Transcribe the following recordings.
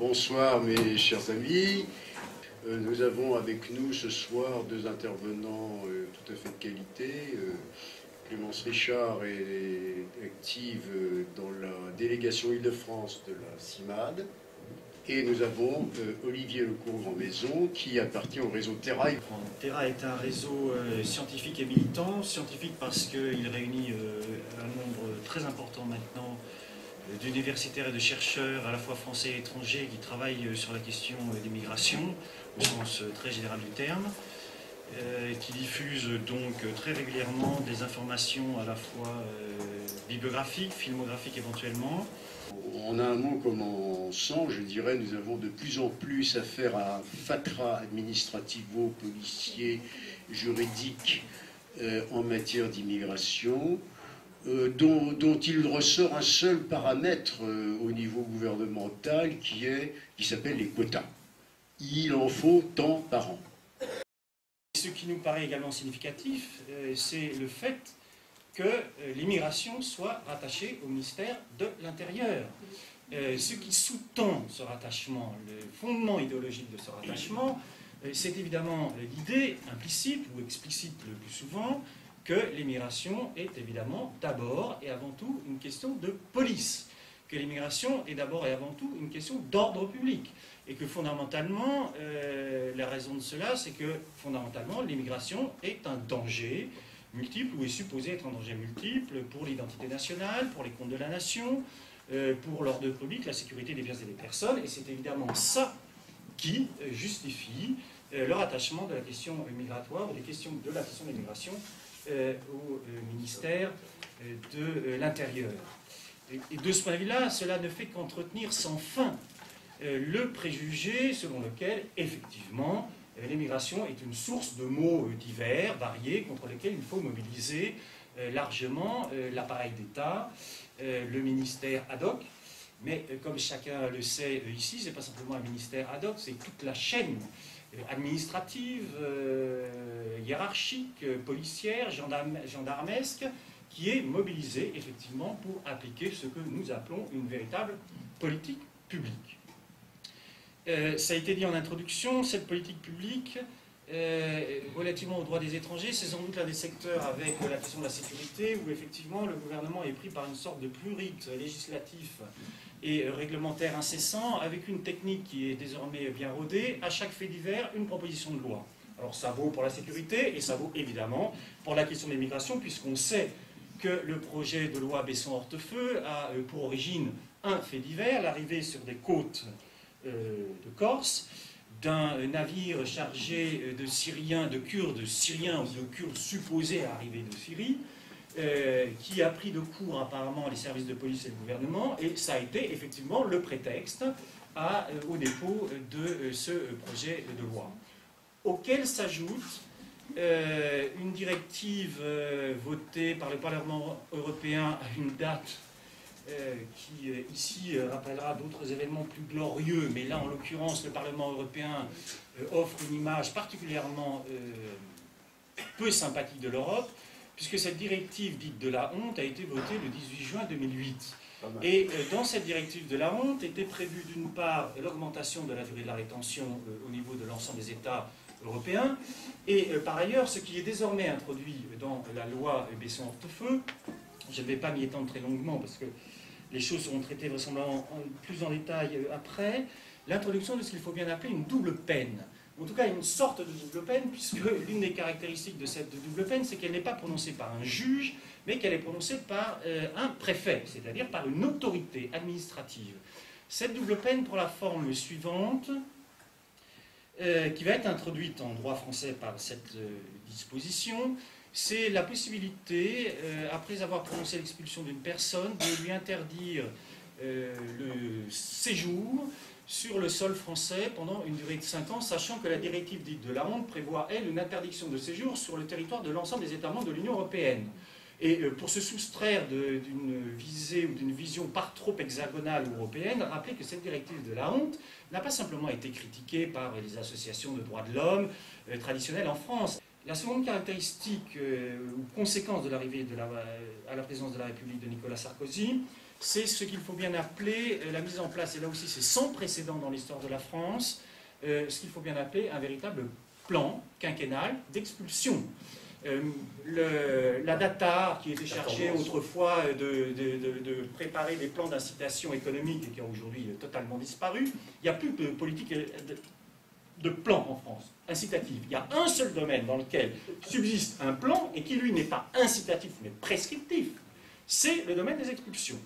Bonsoir mes chers amis. Euh, nous avons avec nous ce soir deux intervenants euh, tout à fait de qualité. Euh, Clémence Richard est active dans la délégation Île-de-France de la CIMAD. Et nous avons Olivier Lecourt en maison qui appartient au réseau Terra. Terra est un réseau scientifique et militant. Scientifique parce qu'il réunit un nombre très important maintenant d'universitaires et de chercheurs, à la fois français et étrangers, qui travaillent euh, sur la question euh, des migrations, au sens euh, très général du terme, qui diffusent donc très régulièrement des informations à la fois bibliographiques, filmographiques éventuellement. En un mot commençant, je dirais, nous avons de plus en plus affaire à un fatras administrativo-policier, juridique en matière d'immigration. Euh, dont, il ressort un seul paramètre euh, au niveau gouvernemental qui est qui s'appelle les quotas. Il en faut tant par an. Ce qui nous paraît également significatif, euh, c'est le fait que l'immigration soit rattachée au ministère de l'Intérieur. ce qui sous-tend ce rattachement, le fondement idéologique de ce rattachement, c'est évidemment l'idée implicite ou explicite le plus souvent que l'immigration est évidemment d'abord et avant tout une question de police, que l'immigration est d'abord et avant tout une question d'ordre public, et que fondamentalement, euh, la raison de cela, c'est que fondamentalement, l'immigration est un danger multiple, ou est supposé être un danger multiple pour l'identité nationale, pour les comptes de la nation, euh, pour l'ordre public, la sécurité des biens et des personnes, et c'est évidemment ça qui euh, justifie le rattachement de la question migratoire, ou des questions de la question de l'immigration euh, au euh, ministère euh, de l'Intérieur. Et de ce point de vue-là, cela ne fait qu'entretenir sans fin le préjugé selon lequel, effectivement, l'immigration est une source de mots divers, variés, contre lesquels il faut mobiliser largement l'appareil d'État, le ministère ad hoc. Mais comme chacun le sait ici, ce n'est pas simplement un ministère ad hoc, c'est toute la chaîne administrative, euh, hiérarchique, policière, gendarmesque, qui est mobilisée effectivement pour appliquer ce que nous appelons une véritable politique publique. Euh, ça a été dit en introduction, cette politique publique, euh, relativement aux droits des étrangers, c'est sans doute l'un des secteurs avec la question de la sécurité où effectivement le gouvernement est pris par une sorte de plurite législatif et réglementaire incessant, avec une technique qui est désormais bien rodée, à chaque fait divers, une proposition de loi. Alors ça vaut pour la sécurité et ça vaut évidemment pour la question des migrations, puisqu'on sait que le projet de loi Besson-Hortefeux a euh, pour origine un fait divers, l'arrivée sur des côtes euh, de Corse d'un navire chargé euh, de Syriens, de Kurdes syriens ou de Kurdes supposés arriver de Syrie, euh, qui a pris de court apparemment les services de police et le gouvernement, et ça a été effectivement le prétexte euh, au dépôt de euh, ce projet de loi, auquel s'ajoute une directive votée par le Parlement européen à une date qui ici rappellera d'autres événements plus glorieux, mais là en l'occurrence le Parlement européen offre une image particulièrement peu sympathique de l'Europe, puisque cette directive dite de la honte a été votée le 18 juin 2008. Et euh, dans cette directive de la honte était prévue d'une part l'augmentation de la durée de la rétention euh, au niveau de l'ensemble des États européens, et euh, par ailleurs, ce qui est désormais introduit dans la loi Besson-Hortefeux, je ne vais pas m'y étendre très longuement parce que les choses seront traitées vraisemblablement plus en détail après, l'introduction de ce qu'il faut bien appeler une double peine en tout cas une sorte de double peine, puisque l'une des caractéristiques de cette double peine, c'est qu'elle n'est pas prononcée par un juge, mais qu'elle est prononcée par euh, un préfet, c'est-à-dire par une autorité administrative. Cette double peine pour la forme suivante, euh, qui va être introduite en droit français par cette euh, disposition, c'est la possibilité, après avoir prononcé l'expulsion d'une personne, de lui interdire le séjour sur le sol français pendant une durée de 5 ans, sachant que la directive dite de la honte prévoit, elle, une interdiction de séjour sur le territoire de l'ensemble des États membres de l'Union européenne. Et euh, pour se soustraire d'une visée ou d'une vision par trop hexagonale ou européenne, rappelez que cette directive de la honte n'a pas simplement été critiquée par les associations de droits de l'homme euh, traditionnelles en France. La seconde caractéristique euh, ou conséquence de l'arrivée à la présidence de la République de Nicolas Sarkozy, c'est ce qu'il faut bien appeler la mise en place, et là aussi c'est sans précédent dans l'histoire de la France, ce qu'il faut bien appeler un véritable plan quinquennal d'expulsion. Euh, la data qui était chargée autrefois de, préparer des plans d'incitation économique et qui ont aujourd'hui totalement disparu, il n'y a plus de politique de, plan en France, incitative. Il y a un seul domaine dans lequel subsiste un plan et qui, lui, n'est pas incitatif mais prescriptif, c'est le domaine des expulsions.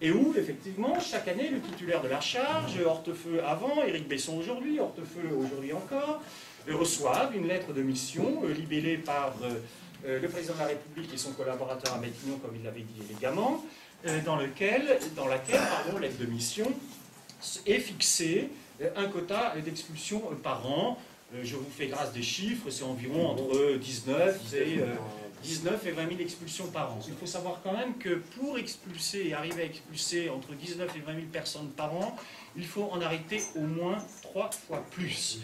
Et où, effectivement, chaque année, le titulaire de la charge, Hortefeux avant, Éric Besson aujourd'hui, Hortefeux aujourd'hui encore, reçoivent une lettre de mission euh, libellée par euh, euh, le président de la République et son collaborateur à Matignon, comme il l'avait dit élégamment, dans, laquelle, pardon, lettre de mission, est fixé un quota d'expulsion par an. Je vous fais grâce des chiffres, c'est environ entre 19 et 19 et 20 000 expulsions par an. Il faut savoir quand même que pour expulser et arriver à expulser entre 19 et 20 000 personnes par an, il faut en arrêter au moins trois fois plus.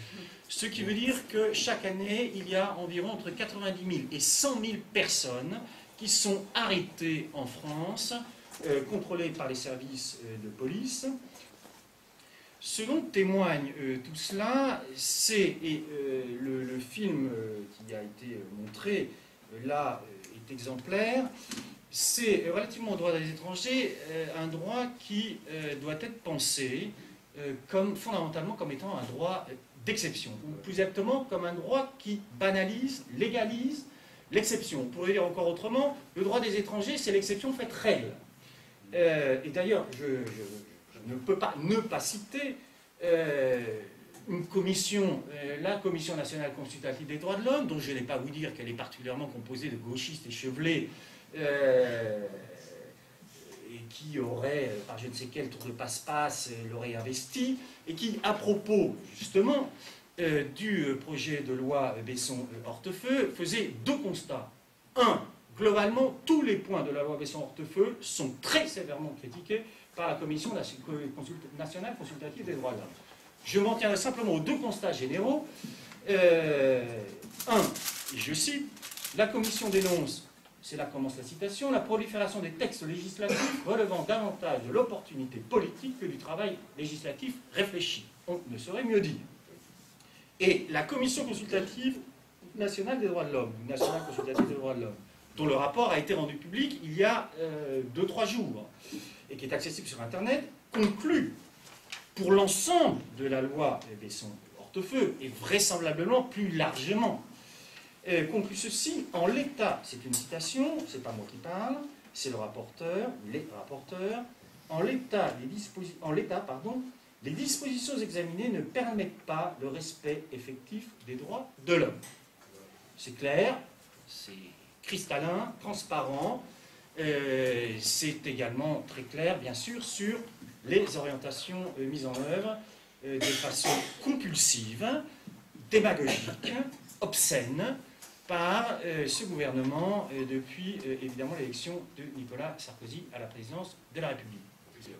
Ce qui veut dire que chaque année, il y a environ entre 90 000 et 100 000 personnes qui sont arrêtées en France, euh, contrôlées par les services euh, de police. Ce dont témoigne euh, tout cela, c'est, le, film qui a été montré là est exemplaire, c'est relativement au droit des étrangers, un droit qui doit être pensé comme, fondamentalement comme étant un droit d'exception, ou plus exactement comme un droit qui banalise, légalise l'exception. On pourrait dire encore autrement, le droit des étrangers, c'est l'exception faite règle. Euh, et d'ailleurs, je, ne peux pas ne pas citer euh, une commission, euh, la Commission nationale consultative des droits de l'homme, dont je n'ai pas à vous dire qu'elle est particulièrement composée de gauchistes et chevelés, et qui aurait, par je ne sais quel tour de passe-passe, l'aurait investi, et qui, à propos justement euh, du euh, projet de loi Besson-Hortefeux, faisait deux constats. Un, globalement, tous les points de la loi Besson-Hortefeux sont très sévèrement critiqués par la Commission nationale consultative des droits de l'homme. Je m'en tiens simplement aux deux constats généraux. Euh, un, je cite, la Commission dénonce c'est là commence la citation, la prolifération des textes législatifs relevant davantage de l'opportunité politique que du travail législatif réfléchi. On ne saurait mieux dire. Et la Commission consultative nationale des droits de l'homme, nationale consultative des droits de l'homme, dont le rapport a été rendu public il y a 2-3 euh, jours, et qui est accessible sur Internet, conclut pour l'ensemble de la loi Besson-Hortefeux, et vraisemblablement plus largement conclut ceci, en l'état, c'est une citation, c'est pas moi qui parle, c'est le rapporteur, les rapporteurs, en l'état, les, pardon, les dispositions examinées ne permettent pas le respect effectif des droits de l'homme. C'est clair, c'est cristallin, transparent, euh, c'est également très clair, bien sûr, sur les orientations euh, mises en œuvre de façon compulsive, démagogique, obscène, par euh, ce gouvernement euh, depuis euh, évidemment l'élection de Nicolas Sarkozy à la présidence de la République.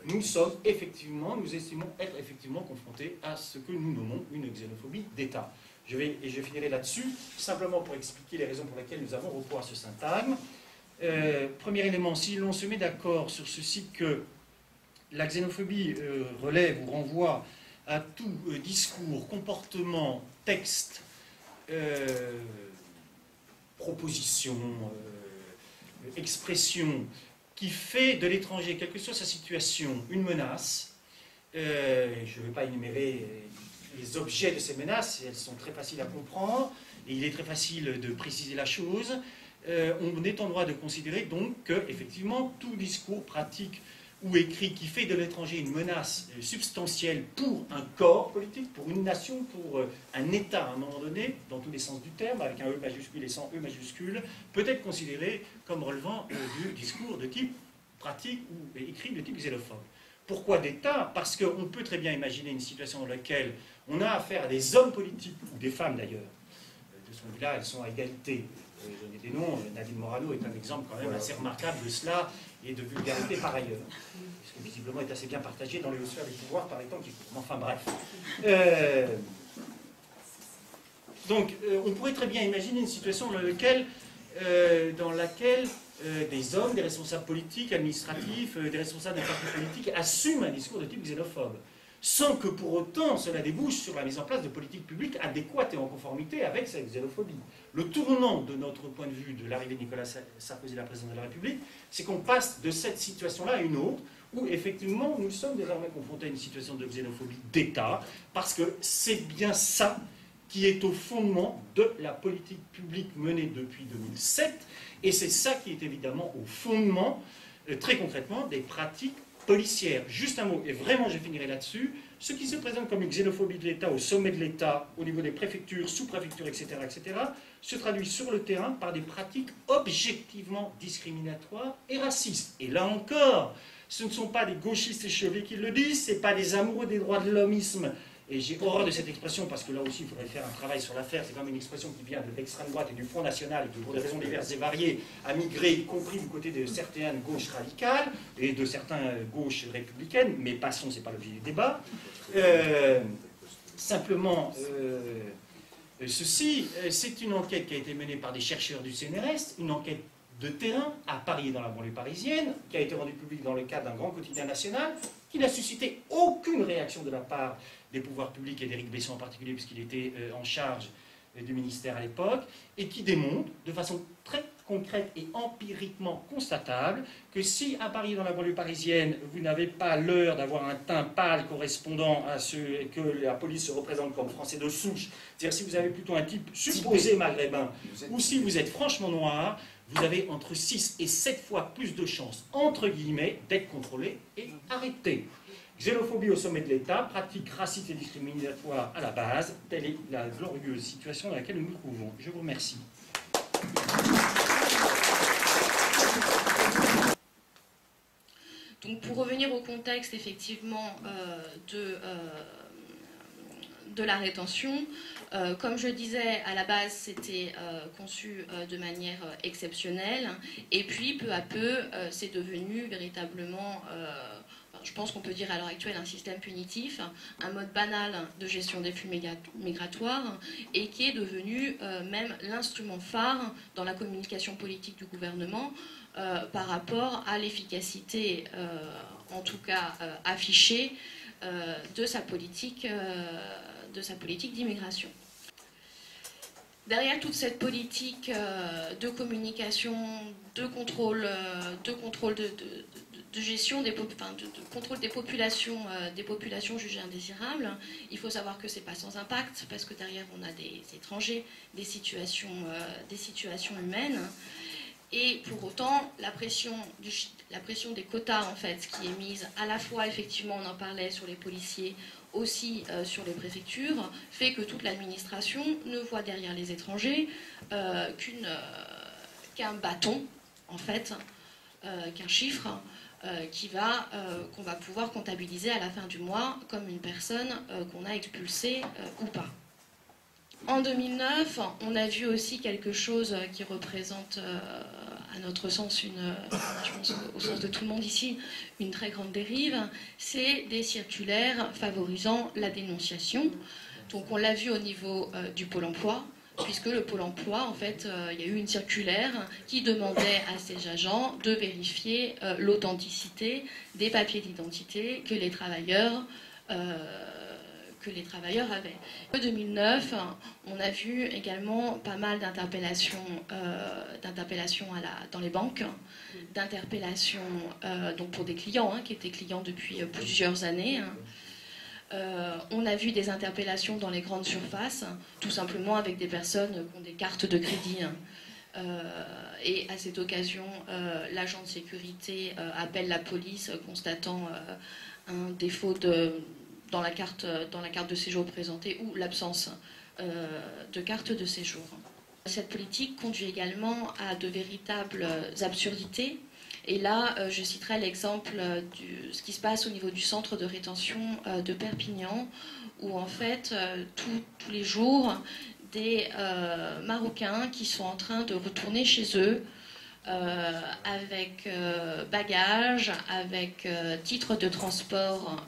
Nous sommes effectivement, nous estimons être effectivement confrontés à ce que nous nommons une xénophobie d'État. Je vais, et je finirai là-dessus, simplement pour expliquer les raisons pour lesquelles nous avons recours à ce syntagme. premier élément, si l'on se met d'accord sur ceci que la xénophobie relève ou renvoie à tout discours, comportement, texte, proposition, euh, expression qui fait de l'étranger, quelle que soit sa situation, une menace. Euh, je ne vais pas énumérer les objets de ces menaces, elles sont très faciles à comprendre, et il est très facile de préciser la chose. Euh, on est en droit de considérer donc que, effectivement, tout discours pratique ou écrit qui fait de l'étranger une menace euh, substantielle pour un corps politique, pour une nation, pour euh, un État à un moment donné, dans tous les sens du terme, avec un E majuscule et sans E majuscule, peut être considéré comme relevant euh, du discours de type pratique ou écrit de type xélophobe. Pourquoi d'État? Parce qu'on peut très bien imaginer une situation dans laquelle on a affaire à des hommes politiques, ou des femmes d'ailleurs, de ce point de vue-là, elles sont à égalité. Je donner des noms, Nadine Morano est un exemple quand même assez remarquable de cela, et de vulgarité par ailleurs. Ce qui visiblement est assez bien partagé dans les hautes sphères du pouvoir par les temps qui courent. Enfin bref. Euh, donc euh, on pourrait très bien imaginer une situation dans laquelle, euh, dans laquelle des hommes, des responsables politiques, administratifs, des responsables des partis politiques assument un discours de type xénophobe sans que pour autant cela débouche sur la mise en place de politiques publiques adéquates et en conformité avec cette xénophobie. Le tournant de notre point de vue de l'arrivée de Nicolas Sarkozy, la présidente de la République, c'est qu'on passe de cette situation-là à une autre, où effectivement nous sommes désormais confrontés à une situation de xénophobie d'État, parce que c'est bien ça qui est au fondement de la politique publique menée depuis 2007, et c'est ça qui est évidemment au fondement, euh, très concrètement, des pratiques policière. Juste un mot, et vraiment je finirai là-dessus. Ce qui se présente comme une xénophobie de l'État au sommet de l'État, au niveau des préfectures, sous-préfectures, etc., etc., se traduit sur le terrain par des pratiques objectivement discriminatoires et racistes. Et là encore, ce ne sont pas des gauchistes échevés qui le disent, ce n'est pas des amoureux des droits de l'homisme et j'ai horreur de cette expression parce que là aussi il faudrait faire un travail sur l'affaire. C'est quand même une expression qui vient de l'extrême droite et du Front National et qui, pour des raisons diverses et variées, a migré, y compris du côté de certaines gauches radicales et de certaines gauches républicaines. Mais passons, c'est pas l'objet du débat. Euh, simplement, euh, ceci, euh, c'est une enquête qui a été menée par des chercheurs du CNRS, une enquête de terrain à Paris dans la banlieue parisienne, qui a été rendue publique dans le cadre d'un grand quotidien national, qui n'a suscité aucune réaction de la part des pouvoirs publics et d'Éric Besson en particulier, puisqu'il était euh, en charge euh, du ministère à l'époque, et qui démontre de façon très concrète et empiriquement constatable que si à Paris, dans la banlieue parisienne, vous n'avez pas l'heure d'avoir un teint pâle correspondant à ce que la police se représente comme français de souche, c'est-à-dire si vous avez plutôt un type supposé maghrébin, ou si vous êtes franchement noir, vous avez entre 6 et 7 fois plus de chances, entre guillemets, d'être contrôlé et arrêté. Xénophobie au sommet de l'État, pratique raciste et discriminatoire à la base, telle est la glorieuse situation dans laquelle nous nous trouvons. Je vous remercie. Donc pour revenir au contexte effectivement euh, de, euh, de la rétention, euh, comme je disais, à la base, c'était conçu de manière exceptionnelle, et puis peu à peu, c'est devenu véritablement je pense qu'on peut dire à l'heure actuelle un système punitif, un mode banal de gestion des flux migratoires et qui est devenu euh, même l'instrument phare dans la communication politique du gouvernement euh, par rapport à l'efficacité, euh, en tout cas affichée, de sa politique de sa politique d'immigration. Derrière toute cette politique de communication, de contrôle, de, contrôle de, gestion des, populations, euh, des populations jugées indésirables. Il faut savoir que c'est pas sans impact parce que derrière on a des étrangers, des situations, euh, humaines. Et pour autant, la pression, la pression des quotas en fait, qui est mise à la fois effectivement, on en parlait sur les policiers, aussi euh, sur les préfectures, fait que toute l'administration ne voit derrière les étrangers qu'une, qu'un bâton en fait, qu'un chiffre. Euh, va, euh, qu'on va pouvoir comptabiliser à la fin du mois comme une personne euh, qu'on a expulsée ou pas. En 2009, on a vu aussi quelque chose qui représente, à notre sens, une, je pense au sens de tout le monde ici, une très grande dérive. C'est des circulaires favorisant la dénonciation. Donc on l'a vu au niveau du pôle emploi, puisque le Pôle emploi, en fait, euh, il y a eu une circulaire qui demandait à ces agents de vérifier euh, l'authenticité des papiers d'identité que les travailleurs euh, les travailleurs avaient. En 2009, on a vu également pas mal d'interpellations, d'interpellations dans les banques, d'interpellations donc pour des clients hein, qui étaient clients depuis plusieurs années. Hein. Euh, on a vu des interpellations dans les grandes surfaces, tout simplement avec des personnes qui ont des cartes de crédit. Euh, et à cette occasion, euh, l'agent de sécurité appelle la police constatant un défaut dans, la carte, dans la carte de séjour présentée ou l'absence de carte de séjour. Cette politique conduit également à de véritables absurdités et là, euh, je citerai l'exemple de ce qui se passe au niveau du centre de rétention euh, de Perpignan, où en fait, euh, tous les jours, des Marocains qui sont en train de retourner chez eux avec bagages, avec titre de transport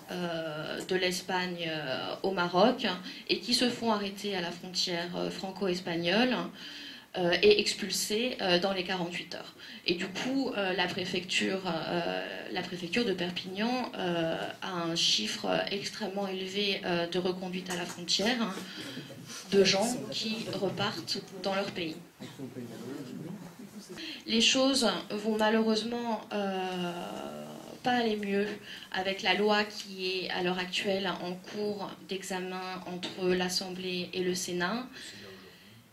de l'Espagne au Maroc, et qui se font arrêter à la frontière franco-espagnole. et expulsés dans les 48 heures. Et du coup, la, préfecture, la préfecture de Perpignan a un chiffre extrêmement élevé de reconduite à la frontière hein, de gens qui repartent dans leur pays. Les choses vont malheureusement pas aller mieux avec la loi qui est à l'heure actuelle en cours d'examen entre l'Assemblée et le Sénat.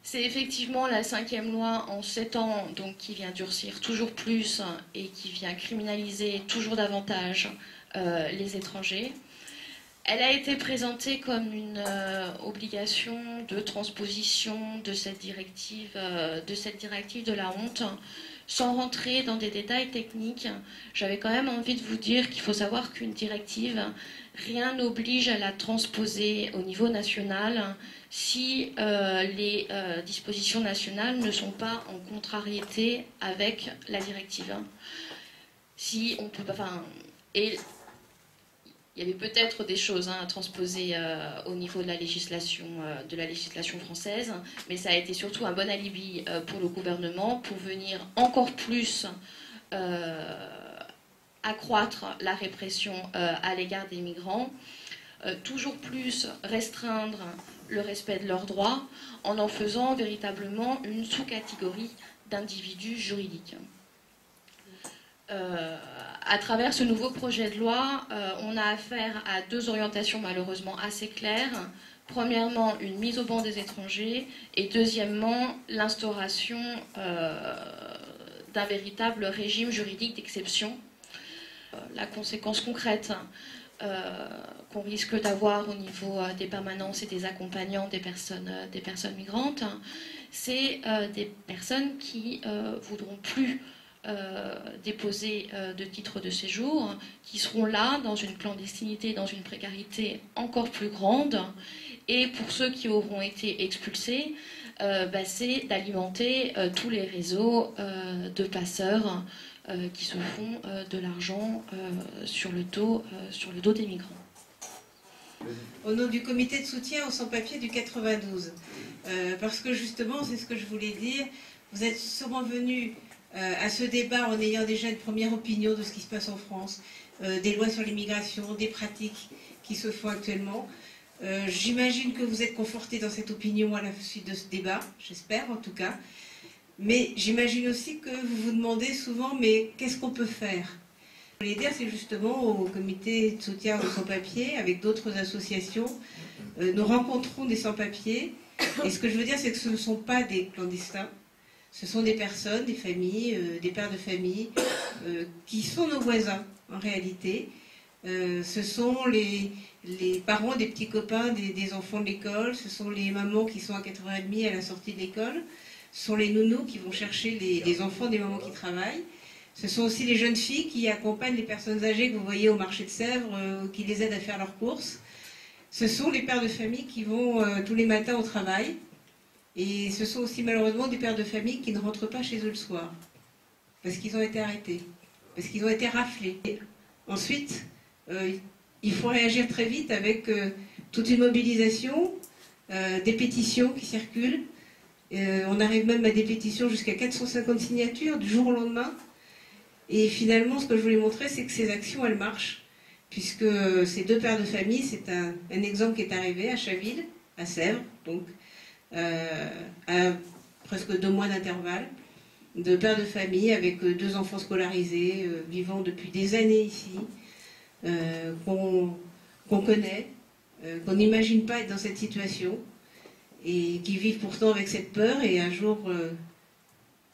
C'est effectivement la cinquième loi en sept ans, donc qui vient durcir toujours plus et qui vient criminaliser toujours davantage euh, les étrangers. Elle a été présentée comme une euh, obligation de transposition de cette directive, euh, de cette directive de la honte. Sans rentrer dans des détails techniques, j'avais quand même envie de vous dire qu'il faut savoir qu'une directive, rien n'oblige à la transposer au niveau national si euh, les dispositions nationales ne sont pas en contrariété avec la directive. Si on peut, enfin, et il y avait peut-être des choses hein, à transposer euh, au niveau de la, législation, euh, de la législation française, mais ça a été surtout un bon alibi euh, pour le gouvernement pour venir encore plus accroître la répression à l'égard des migrants, toujours plus restreindre le respect de leurs droits en en faisant véritablement une sous-catégorie d'individus juridiques. Euh, à travers ce nouveau projet de loi, euh, on a affaire à deux orientations malheureusement assez claires. Premièrement, une mise au banc des étrangers et deuxièmement, l'instauration euh, d'un véritable régime juridique d'exception. la conséquence concrète qu'on risque d'avoir au niveau des permanences et des accompagnants des personnes, des personnes migrantes, c'est des personnes qui voudront plus euh, déposés euh, de titres de séjour qui seront là dans une clandestinité, dans une précarité encore plus grande. Et pour ceux qui auront été expulsés, euh, bah, c'est d'alimenter tous les réseaux de passeurs qui se font de l'argent sur, le dos, des migrants. Au nom du comité de soutien aux sans-papiers du 92, parce que justement, c'est ce que je voulais dire, vous êtes souvent venus euh, à ce débat en ayant déjà une première opinion de ce qui se passe en France, euh, des lois sur l'immigration, des pratiques qui se font actuellement. Euh, j'imagine que vous êtes conforté dans cette opinion à la suite de ce débat, j'espère en tout cas. Mais j'imagine aussi que vous vous demandez souvent, mais qu'est-ce qu'on peut faire? Je voulais dire, c'est justement au comité de soutien aux sans-papiers, avec d'autres associations, nous rencontrons des sans-papiers. Et ce que je veux dire, c'est que ce ne sont pas des clandestins, ce sont des personnes, des familles, euh, des pères de famille, euh, qui sont nos voisins en réalité. Euh, ce sont les, parents des petits copains des, enfants de l'école, ce sont les mamans qui sont à 4h30 à la sortie de l'école, ce sont les nounous qui vont chercher les, enfants des mamans qui travaillent. Ce sont aussi les jeunes filles qui accompagnent les personnes âgées que vous voyez au marché de Sèvres, qui les aident à faire leurs courses. Ce sont les pères de famille qui vont tous les matins au travail, et ce sont aussi malheureusement des pères de famille qui ne rentrent pas chez eux le soir, parce qu'ils ont été arrêtés, parce qu'ils ont été raflés. ensuite, euh, il faut réagir très vite avec euh, toute une mobilisation, euh, des pétitions qui circulent. on arrive même à des pétitions jusqu'à 450 signatures du jour au lendemain. Et finalement, ce que je voulais montrer, c'est que ces actions, elles marchent, puisque ces deux pères de famille, c'est un, un exemple qui est arrivé à Chaville, à Sèvres, donc à presque deux mois d'intervalle, de pères de famille avec euh, deux enfants scolarisés, euh, vivant depuis des années ici, qu'on connaît, qu'on n'imagine pas être dans cette situation, et qui vivent pourtant avec cette peur, et un jour,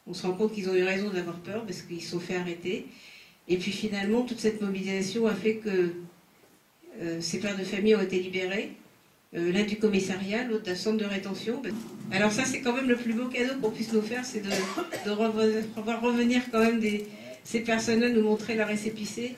on se rend compte qu'ils ont eu raison d'avoir peur parce qu'ils se sont fait arrêter. Et puis finalement, toute cette mobilisation a fait que ces pères de famille ont été libérés. Euh, l'un du commissariat, l'autre d'un centre de rétention. Alors ça, c'est quand même le plus beau cadeau qu'on puisse nous faire, c'est de, de revenir quand même des, ces personnes-là nous montrer leur récépissé